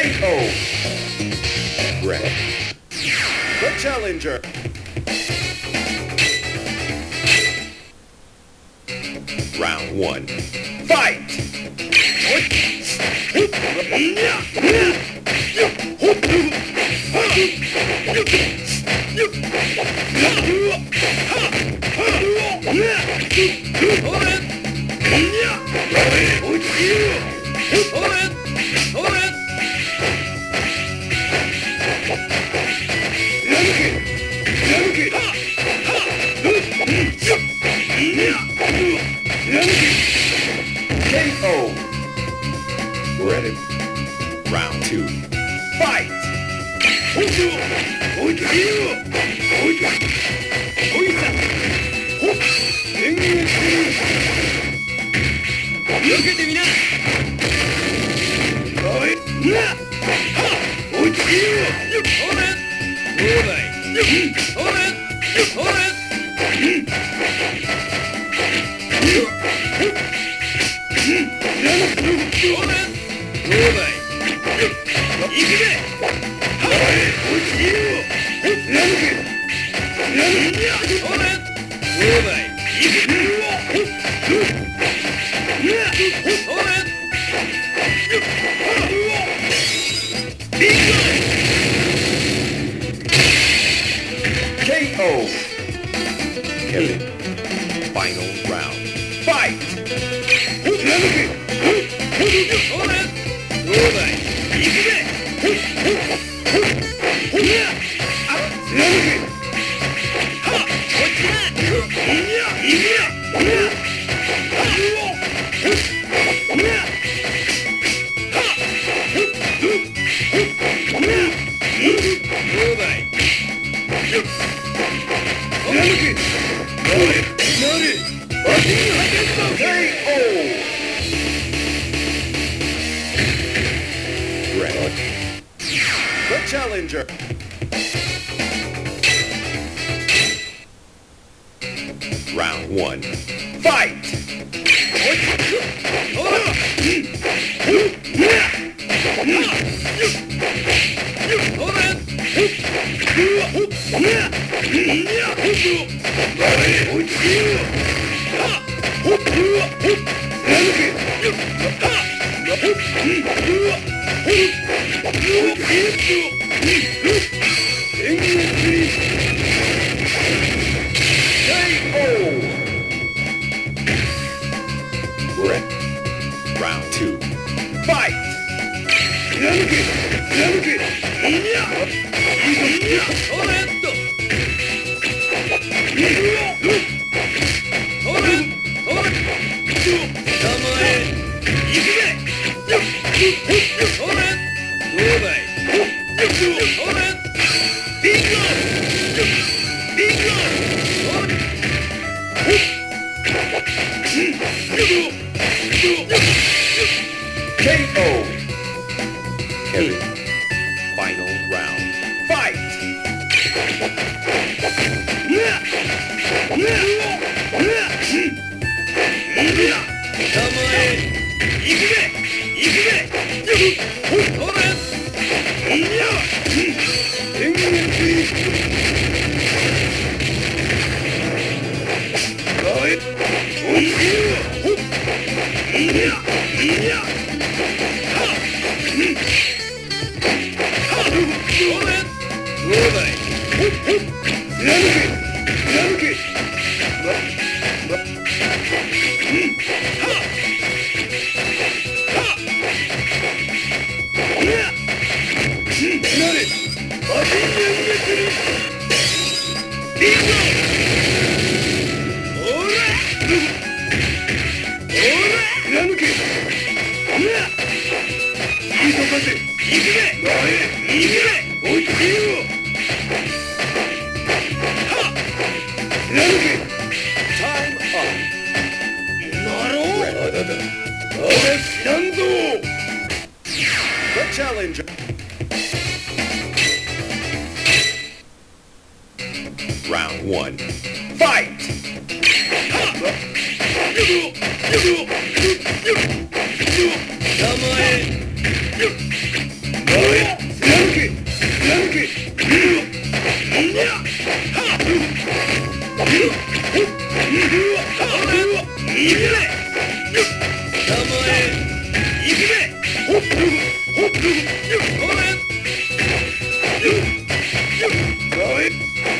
Dato. The challenger. Round one. Fight! KO. We're at it. Round two. Fight! Ooh! Ooh! Ooh! Ooh! Ooh! Challenger. Round one. Fight! Hold on. Round two. Fight! Namuke! Namuke! Inya! Inya! Oretto! Oret! Oret! Tamae! Ikuge! Oret! Yeah! Oh!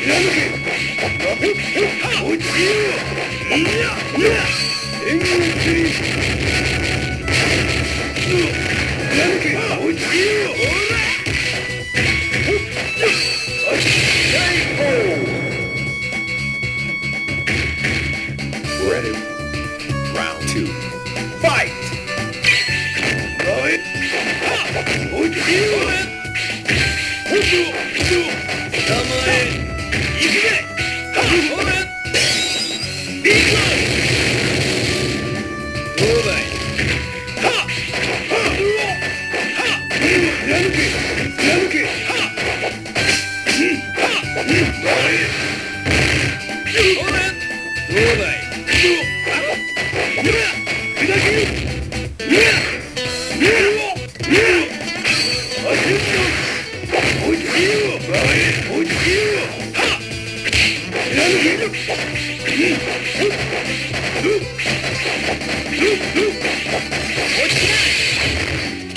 援 軍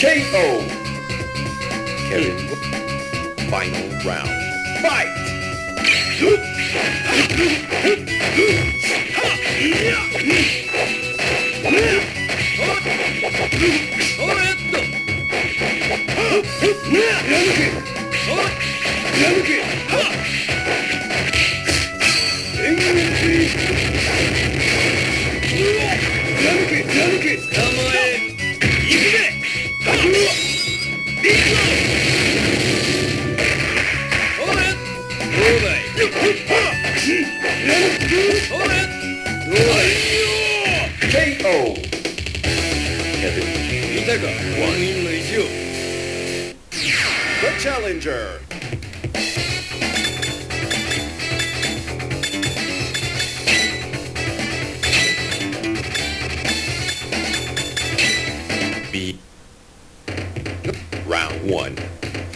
KO. Kevin. Final round. Fight! you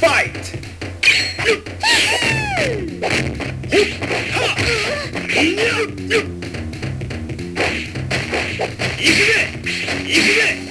fight! Ikube! Ikube!